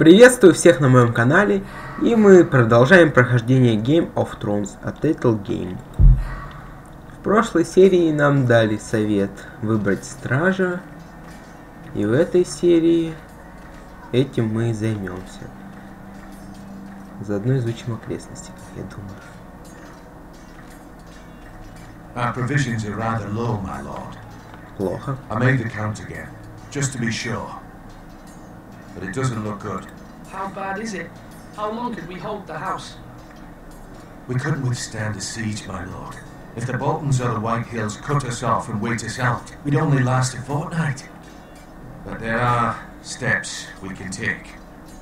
Приветствую всех на моем канале, и мы продолжаем прохождение Game of Thrones от Little Game. В прошлой серии нам дали совет выбрать стража, и в этой серии этим мы и займемся. Заодно изучим окрестности, как я думаю. Our provisions are rather low, my lord. Плохо. I made the count again, just to be sure. But it doesn't look good. How bad is it? How long could we hold the house? We couldn't withstand a siege, my lord. If the Boltons or the Whitehills cut us off and wait us out, we'd only last a fortnight. But there are steps we can take.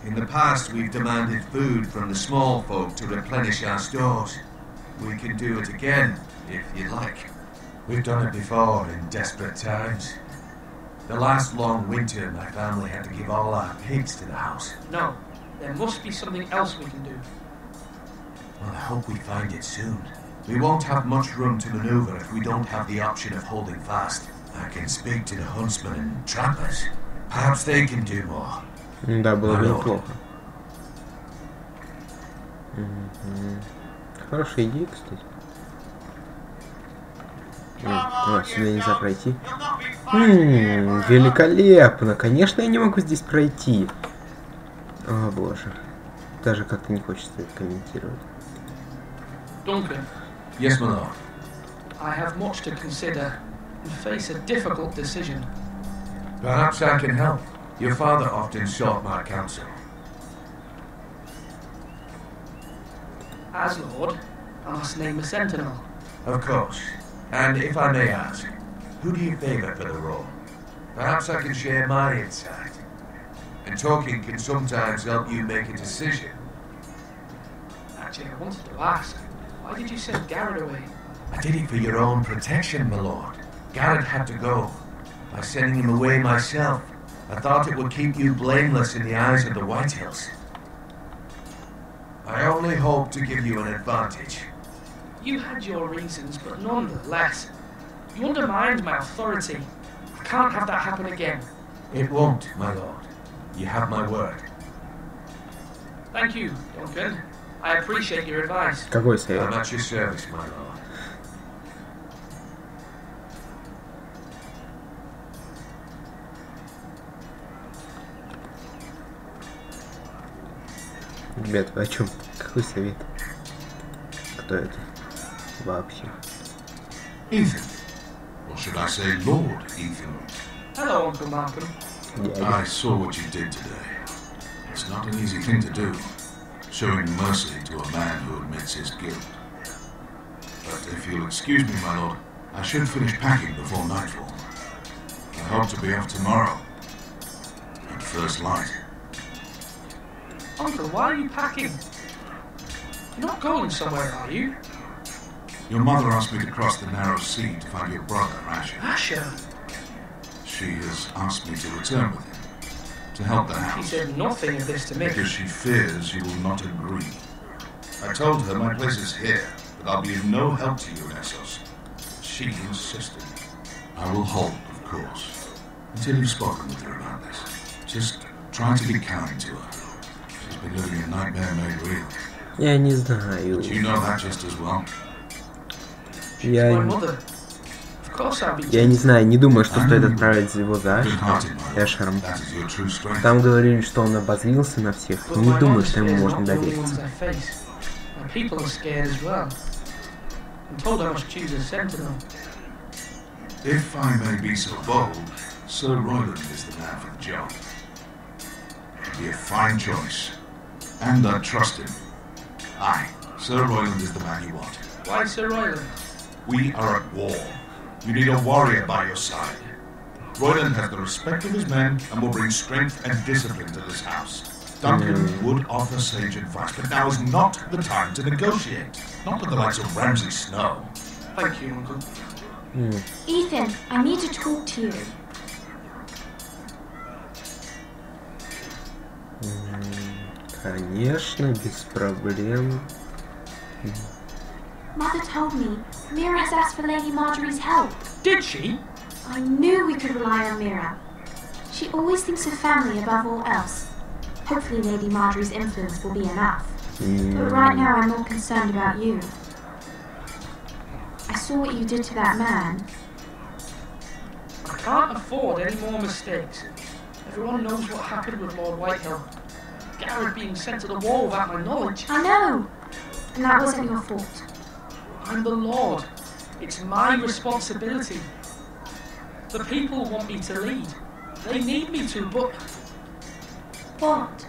In the past, we've demanded food from the small folk to replenish our stores. We can do it again, if you like. We've done it before in desperate times. The last long winter, my family had to give all our pigs to the house. No. There must be something else we can do. Well, I hope we find it soon. We won't have much room to maneuver if we don't have the option of holding fast. I can speak to the huntsmen and trappers. Perhaps they can do more. Да, было бы Народ. неплохо. Мгм. Хорошая идея, кстати. А, сюда нельзя пройти. М, великолепно! Конечно, я не могу здесь пройти. О боже. Даже как-то не хочется это комментировать. Duncan, Yes, my lord. I have much to consider and face a difficult decision. Perhaps I can help. Your father often sought my counsel. As Lord, I must name a sentinel. Of course. And if I may ask, who do you favor for the role? Perhaps I can share my insight. And talking can sometimes help you make a decision. Actually, I wanted to ask, why did you send Garrett away? I did it for your own protection, my lord. Garrett had to go. By sending him away myself, I thought it would keep you blameless in the eyes of the Whitehills. I only hope to give you an advantage. You had your reasons, but nonetheless, you undermined my authority. I can't have that happen again. It won't, my lord. You have my word. Thank you, Duncan. I appreciate your advice. Какой совет? I'm at your service, my lord. Ребят, вы о чем? Какой совет? Кто это? Вообще. Ethan. Or should I say Lord Ethan? Hello, Uncle Malcolm. Дядя. I saw what you did today. It's not an easy thing to do, showing mercy to a man who admits his guilt. But if you'll excuse me, my lord, I should finish packing before nightfall. I hope to be off tomorrow. At first light. Uncle, why are you packing? You're not going somewhere, are you? Your mother asked me to cross the narrow sea to find your brother, Asher. Asher. She has asked me to return with him, to help the She house. said nothing of this to me. Because she fears you will not agree. I told her my place is here, but I'll be of no help to you in Essos. She insisted. I will hold, of course, until you've spoken with her about this. Just try to be kind to her. She's been living a nightmare made real. Я не знаю. But you know that just as well. Я... Я не знаю, не думаю, что стоит отправить его за Эшером. Там говорили, что он обозлился на всех, но не думаю, что ему можно довериться. If I may be so bold, Sir Roland is the man for the job. It'd be a fine choice, and I trust him. Aye, Sir Roland is the man you want. Why Sir Roland? We are at war. You need a warrior by your side. Royland has the respect of his men and will bring strength and discipline to this house. Duncan would offer sage advice, but now is not the time to negotiate. Not with the likes of Ramsay Snow. Thank you, Uncle. Ethan, I need to talk to you. Конечно, без проблем. Mother told me Mira has asked for Lady Margaery's help. Did she? I knew we could rely on Mira. She always thinks of family above all else. Hopefully, Lady Margaery's influence will be enough. М, But right now, I'm more concerned about you. I saw what you did to that man. I can't afford any more mistakes. Everyone knows what happened with Lord Whitehill. Garrett being sent to the wall without my knowledge. I know! And that wasn't your fault. I'm the Lord. It's my responsibility. The people want me to lead. They need me to, but What?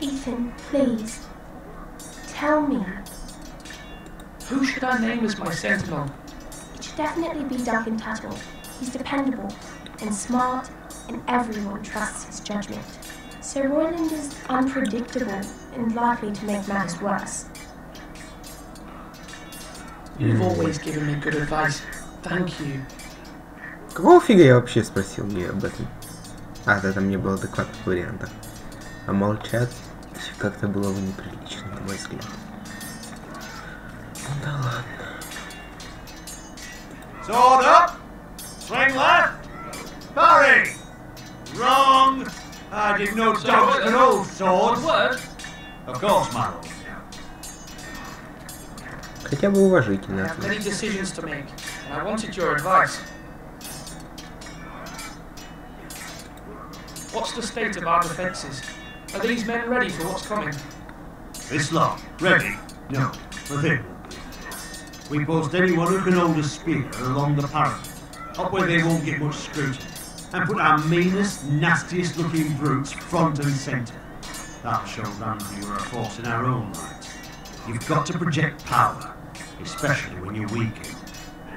Ethan, please. Tell me. who should I name as my sentinel? It should definitely be Duncan Tuttle. He's dependable and smart, and everyone trusts his judgment. Sir Royland is unpredictable and likely to make matters worse. You've hmm. always given me good advice. Thank you. Какого фига я вообще спросил мне об этом? А, да, там не было адекватных вариантов. А молчат. как-то было бы неприлично, на мой взгляд. Ну да ладно. Sword up! Swing left! Parry! Wrong! I did no doubt an old sword. word? Of course, my lord. Хотя бы уважительно. I have many decisions to make, and I wanted your advice. What's the state of our defences? Are these men ready for what's coming? This lot, ready? No, but they will be. We post anyone who can hold a spear along the parapet, up where they won't get much scrutiny, and put our meanest, nastiest looking brutes front and centre. That'll show Ramsay we're a force in our own right. You've got to project power, especially when you're weakened.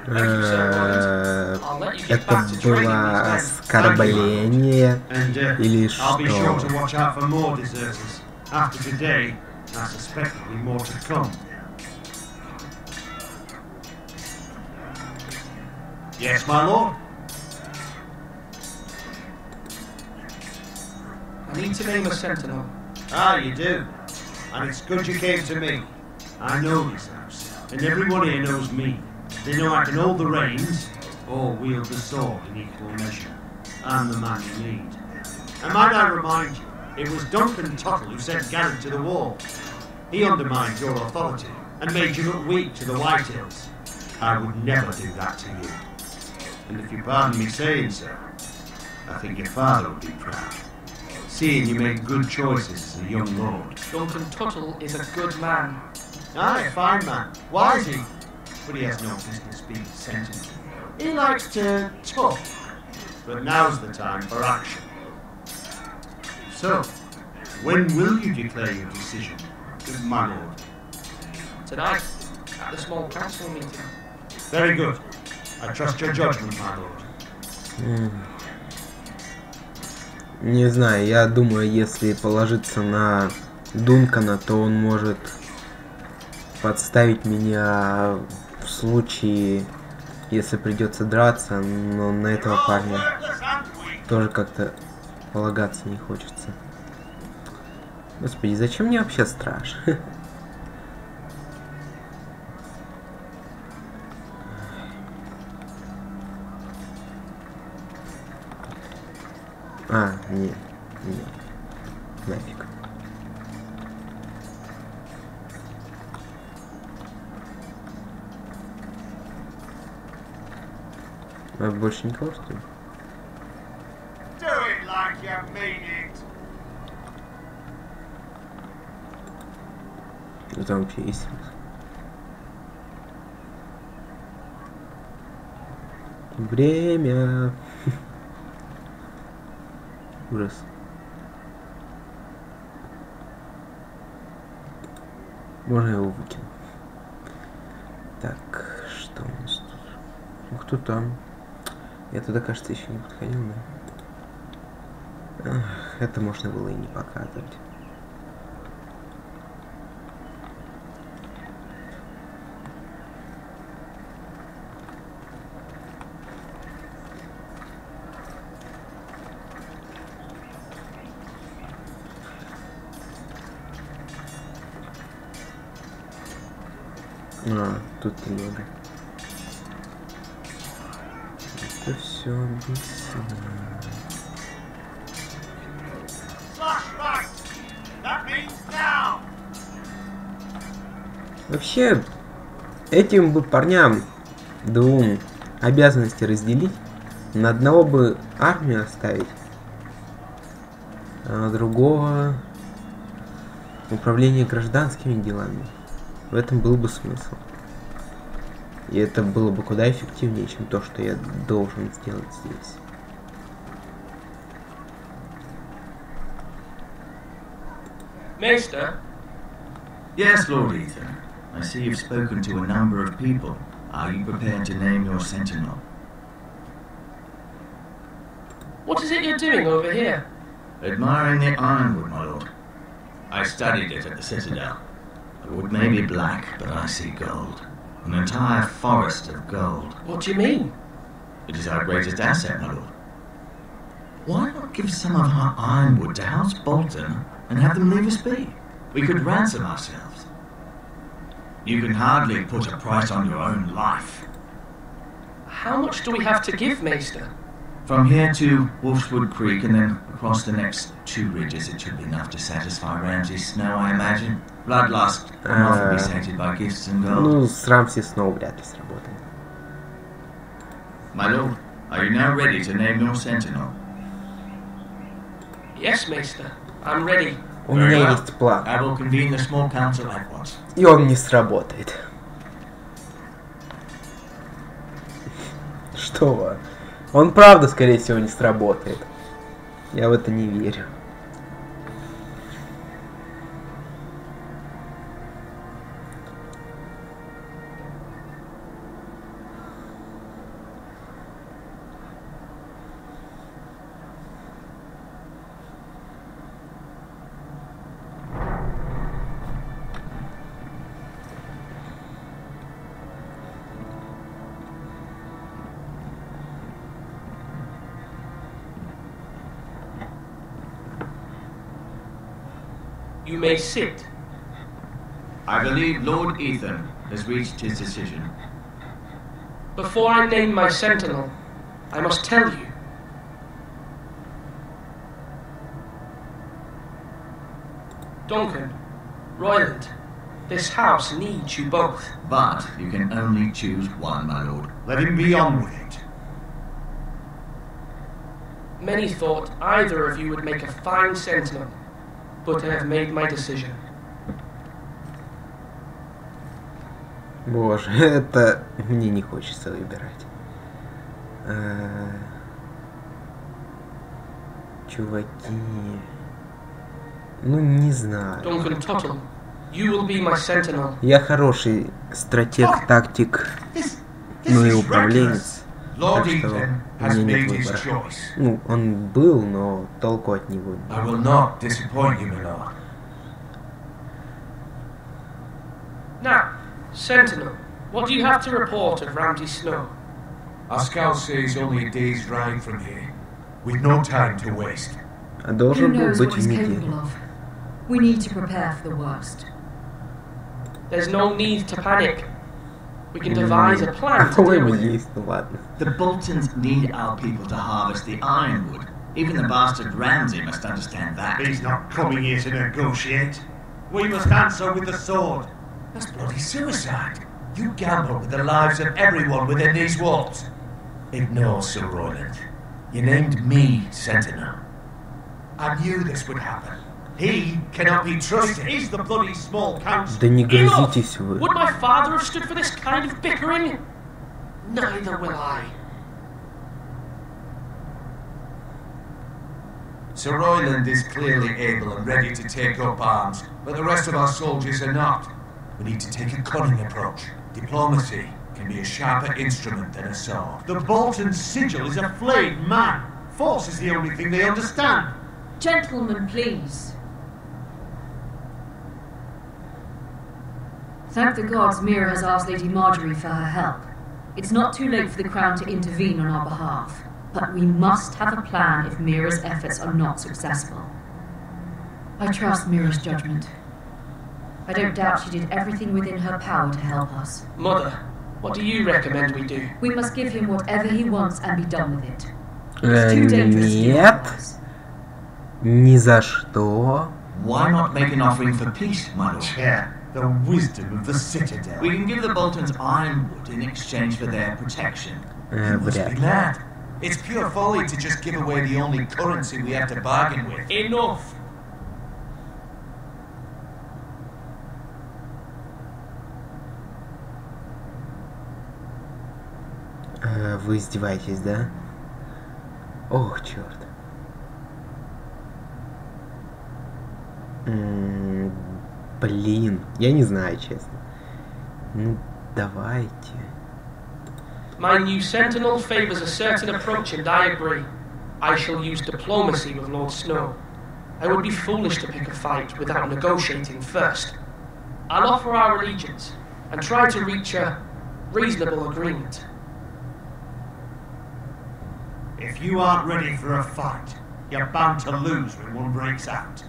Э, I'll let you get Это back to training было these men. оскорбление And uh, или I'll be sure что? to watch out I need to name a sentinel. Ah, you do. And it's good you came to me. I know this house, and everyone here knows me. They know I can hold the reins or wield the sword in equal measure. I'm the man you need. And might I remind you, it was Duncan Tuttle who sent Garrett to the wall. He undermined your authority and made you look weak to the Whitehills. I would never do that to you. And if you pardon me saying so, I think your father would be proud. Seeing you make good choices as a young lord. Duncan Tuttle is a good man. Aye, a fine man. Wise he. But he has no business being sentenced. He likes to talk. But now's the time for action. So, when will you declare your decision, good my lord? Tonight, at the small council meeting. Very good. I trust your judgment, my lord. М. Не знаю, я думаю, если положиться на Дункана, то он может подставить меня в случае, если придется драться, но на этого парня тоже как-то полагаться не хочется. Господи, зачем мне вообще страж? А, не, не, нафиг. А больше никого что ли? Ну там вообще есть Время. Ужас. Можно его выкинуть. Так, что у нас тут? Ну, кто там? Я туда, кажется, еще не подходил, да? Это можно было и не показывать. все бессильно. Вообще, этим бы парням двум обязанности разделить, на одного бы армию оставить, а на другого управление гражданскими делами. В этом был бы смысл. И это было бы куда эффективнее, чем то, что я должен сделать здесь. Maester? Yes, Lord Ethan. I see you've spoken to a number of people. Are you prepared to name your sentinel? What is it you're doing over here? Admiring the ironwood, my lord. I studied it at the Citadel. The wood may be black, but I see gold. An entire forest of gold. What do you mean? It is our greatest asset, my lord. Why not give some of our ironwood to House Bolton and have them leave us be? We could ransom ourselves. You can hardly put a price on your own life. How much do we have to give, Maester? From here to Wolfswood Creek and then across the next two ridges, it should be enough to satisfy Ramsay Snow, I imagine. Bloodlust can often be Uh, sated by gifts and gold. Ну, с Рамси снова вряд ли сработает. My lord, are you now ready to name your sentinel? Yes, Maester. I'm ready. У меня есть план. I will convene the small council at once. И он не сработает. Что? Он правда, скорее всего, не сработает. Я в это не верю. I believe Lord Ethan has reached his decision. Before I name my sentinel, I must tell you. Duncan, Royland, this house needs you both. But you can only choose one, my lord. Let him be on with it. Many thought either of you would make a fine sentinel, but I have made my decision. Боже, это мне не хочется выбирать. Э, Чуваки. Ну, не знаю. Duncan Tuttle, you will be my sentinel. Я хороший стратег, тактик, ну и управленец. Lord Так что Ethan у has меня нет made his выбора. choice. Ну, он был, но толку от него I нет. will not disappoint you, my lord. Now, Sentinel, what do you have to report of Ramsay Snow? Our scout says only a day's ride from here. We've no time to waste. А Who должен был knows быть what в he's неделю. capable of? We need to prepare for the worst. There's no need to panic. We can devise a plan to deal with it. The Boltons need our people to harvest the ironwood. Even the bastard Ramsay must understand that. He's not coming here to negotiate. We must answer with the sword. That's bloody suicide. You gamble with the lives of everyone within these walls. Ignore Sir Royland. You named me Sentinel. I knew this would happen. He cannot be trusted. He's the bloody small council. Да не грозитесь вы. Would my father have stood for this kind of bickering? Neither will I. Sir Royland is clearly able and ready to take up arms, but the rest of our soldiers are not. We need to take a cunning approach. Diplomacy can be a sharper instrument than a sword. The Bolton sigil is a flayed man. Force is the only thing they understand. Gentlemen, please. Thank the gods Mira has asked Lady Margaery for her help. It's not too late for the Crown to intervene on our behalf, but we must have a plan if Mira's efforts are not successful. I trust Mira's judgment. I don't doubt she did everything within her power to help us. Mother, what do you recommend we do? We must give him whatever he wants and be done with it. It's too э, dangerous Нет. Ни за что. Why not make an offering for peace, my lord? Yeah The wisdom of the Citadel. We can give the Boltons ironwood in exchange for their protection. Э, You must вряд be ли. mad. It's pure folly to just give away the only currency we have to bargain with. Enough! Э, Вы издеваетесь, да? Ох, черт. М, Блин, я не знаю, честно. Ну, давайте. My new sentinel favours a certain approach, and I agree. I shall use diplomacy with Lord Snow. I would be foolish to pick a fight without negotiating first. I'll offer our allegiance and try to reach a reasonable agreement. If you aren't ready for a fight, you're bound to lose when one breaks out.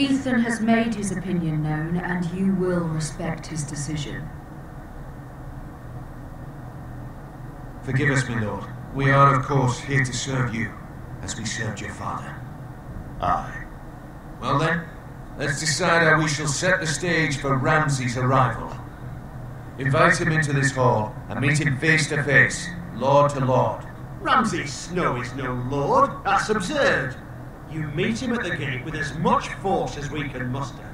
Ethan has made his opinion known, and you will respect his decision. Forgive us, my lord. We are, of course, here to serve you, as we served your father. Aye. Well then, let's decide how we shall set the stage for Ramsay's arrival. Invite him into this hall and meet him face to face, lord to lord. Ramsay Snow is no lord. That's absurd. You meet him at the gate with as much force as we can muster.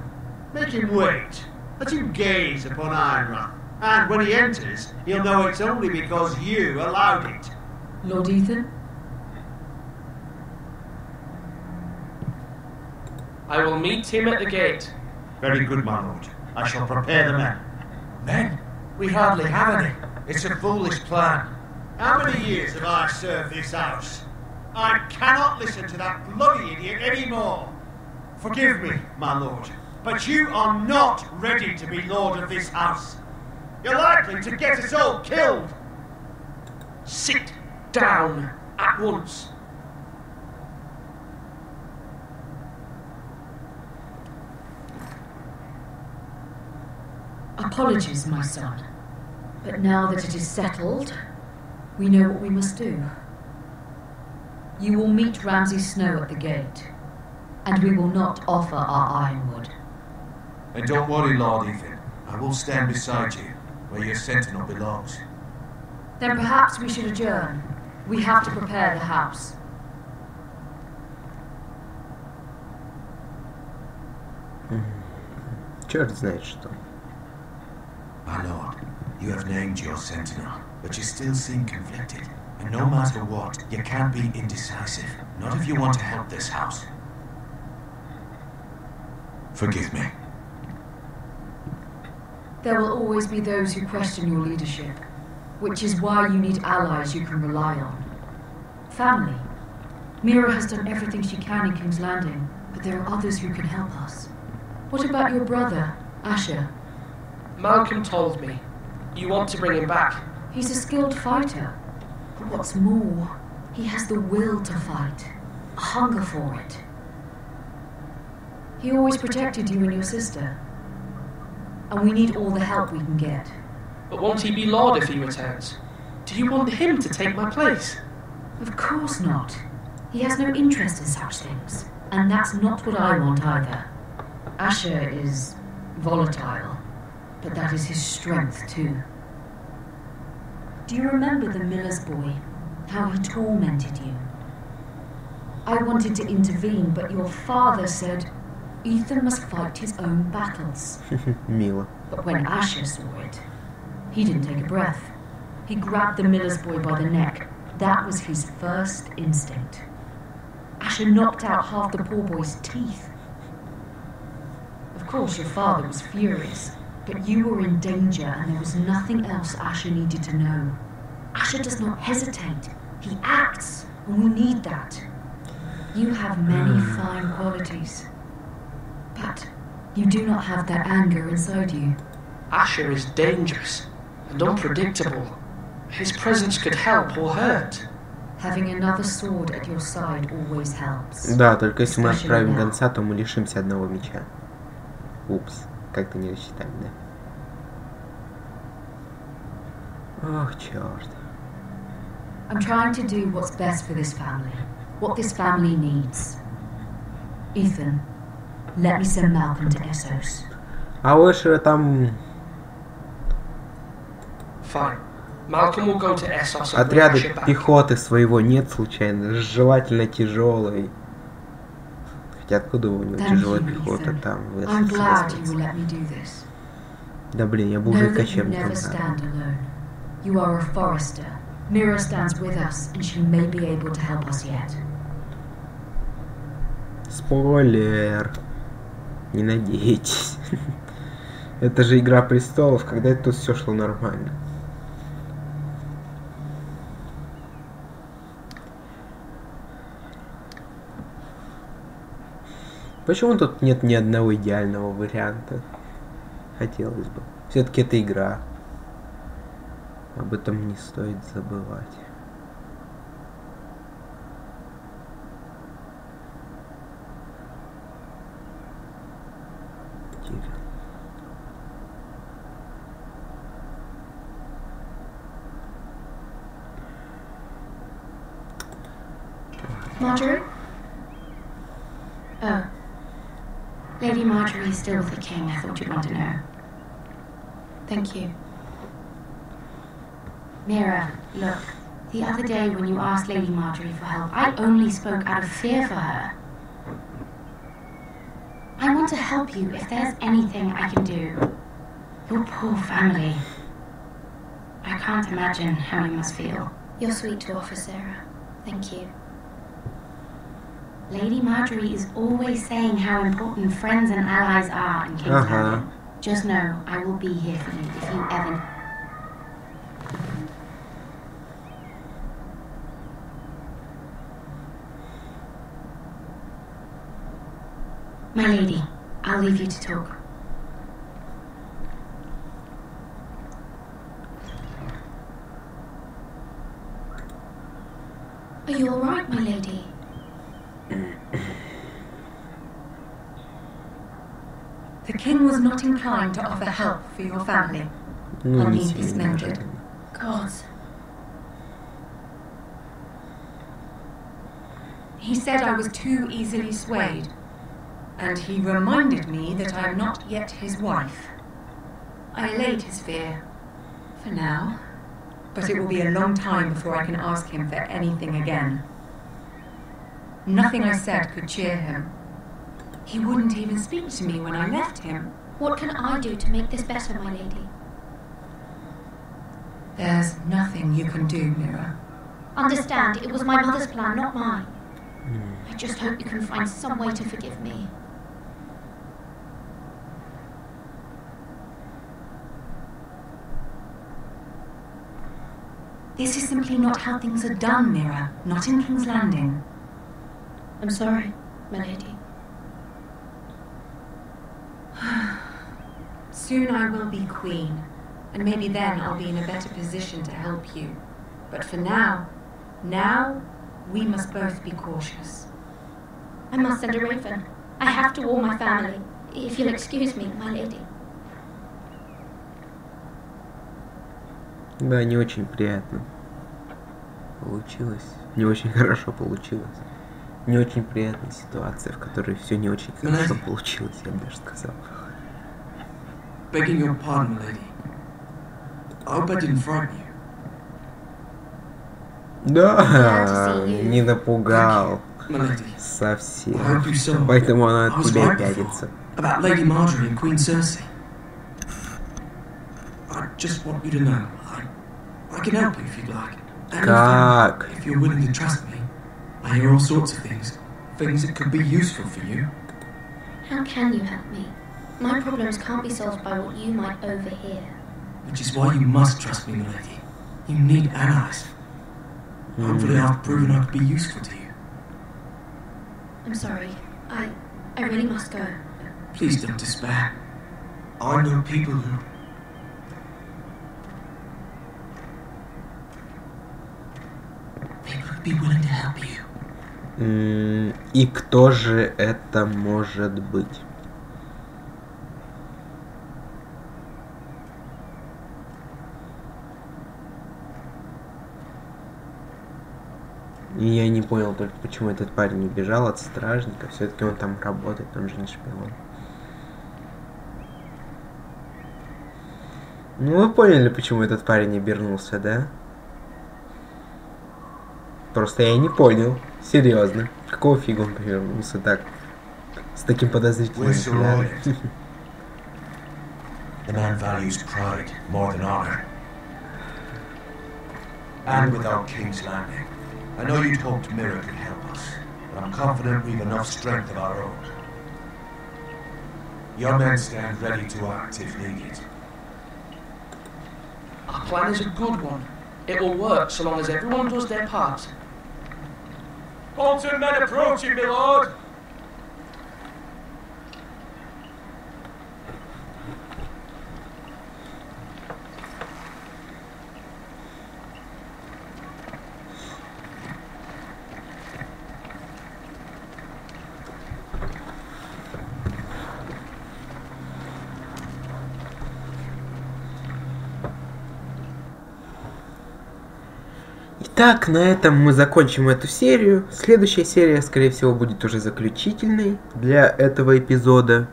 Make him wait. Let him gaze upon Ironrath. And when he enters, he'll know it's only because you allowed it. Lord Ethan? I will meet him at the gate. Very good, my lord. I shall prepare the men. Men, we hardly have any. It's a foolish plan. How many years have I served this house? I cannot listen to that bloody idiot anymore. Forgive me, my lord, but you are not ready to be lord of this house. You're likely to get us all killed. Sit down at once. Apologies, my son. But now that it is settled, we know what we must do. You will meet Ramsay Snow at the gate, and we will not offer our ironwood. And don't worry, Lord Ethan. I will stand beside you, where your sentinel belongs. Then perhaps we should adjourn. We have to prepare the house. Черт знает что. My lord, you have named your sentinel, but you still seem conflicted. And no matter what, you can't be indecisive. Not if you want to help this house. Forgive me. There will always be those who question your leadership, which is why you need allies you can rely on. Family. Mira has done everything she can in King's Landing, but there are others who can help us. What about your brother, Asher? Malcolm told me. You want to bring him back. He's a skilled fighter. But what's more, he has the will to fight, a hunger for it. He always protected you and your sister. And we need all the help we can get. But won't he be Lord if he returns? Do you want him to take my place? Of course not. He has no interest in such things. And that's not what I want either. Asher is volatile, but that is his strength too. Do you remember the miller's boy? How he tormented you? I wanted to intervene, but your father said Ethan must fight his own battles. Mila. But when Asher saw it, he didn't take a breath. He grabbed the miller's boy by the neck. That was his first instinct. Asher knocked out half the poor boy's teeth. Of course, your father was furious but you were in danger and there was nothing else Asher needed to know. Asher does not hesitate, he acts, and we need that. You have many fine qualities, but you do not have that anger inside you. Asher is dangerous and unpredictable. His presence could help or hurt. Having another sword at your side always helps. Да, только если мы Especially отправим now. гонца, то мы лишимся одного меча. Упс, Как-то не рассчитали, да? Ох, черт. I'm trying to do what's best for this family, what this family needs. Ethan, Let me send Malcolm to Essos. А Уэшера там Fine. Malcolm will go to Essos отряда пехоты своего нет случайно, желательно тяжелой. Хотя откуда у него тяжелая пехота там? в. Да блин, я был уже качем там. stand alone. You are a forester. Mira stands with us, and she may be able to help us yet. Спойлер. Не надейтесь. Это же Игра Престолов, когда это тут все шло нормально. Почему тут нет ни одного идеального варианта? Хотелось бы. Все-таки это игра. Об этом не стоит забывать. Margaery is still with the king, I thought you'd want to know. Thank you. Mira, look. The other day when you asked Lady Margaery for help, I only spoke out of fear for her. I want to help you if there's anything I can do. Your poor family. I can't imagine how you must feel. You're sweet to offer, Sera. Thank you. Lady Margaery is always saying how important friends and allies are in King's Uh-huh. Landing. Just know I will be here for you if you ever. My lady, I'll leave you to talk. Are you alright, my lady? The king was not inclined to offer help for your family. Mm, I need this mended. Gods. He said I was too easily swayed, and he reminded me that I am not yet his wife. I allayed his fear, for now, but it will be a long time before I can ask him for anything again. Nothing I said could cheer him, he wouldn't even speak to me when I left him. What can I do to make this better, my lady? There's nothing you can do, Mira. Understand, it was my mother's plan, not mine. I just hope you can find some way to forgive me. This is simply not how things are done, Mira. Not in King's Landing. I'm sorry, my lady. Soon I will be queen, and maybe then I'll be in a better position to help you. But for now, now we must both be cautious. I must send a raven. I have to warn my family. If you'll excuse me, my lady. Да, не очень приятно. Получилось. Не очень хорошо получилось. Не очень приятная ситуация, в которой все не очень хорошо получилось, я бы даже сказал. begging your pardon, lady. I hope I didn't frighten you. Да, не напугал. Совсем. Поэтому она от тебя пятится. About Lady Margaery and Queen Cersei. I just want you to know, I, I can help you if you'd like. Как? If you're willing to trust me, I hear all sorts of things. Things that could be useful for you. How can you help me? My problems can't be solved by what you might overhear. Which is why you must trust me, my lady. You need allies. Hopefully I've proven I could be useful to you. I'm sorry. I I really must go. Please don't despair. I know people who... People who'd be willing to help you. М, И кто же это может быть? И я не понял только, почему этот парень убежал от стражника. Все-таки он там работает, он же не шпион. Ну вы поняли, почему этот парень обернулся, да? Просто я не понял. Серьезно. Какого фига он повернулся так? С таким подозрительным взглядом. Roland? The man values pride more than honor. And without King's Landing, I know you'd hoped Mira could help us, but I'm confident we've enough strength of our own. Your men stand ready to act if needed. Our plan is a good one. It will work so long as everyone does their part. Bolton men approaching, my lord! Итак, на этом мы закончим эту серию. Следующая серия, скорее всего, будет уже заключительной для этого эпизода.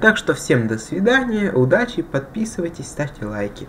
Так что всем до свидания, удачи, подписывайтесь, ставьте лайки.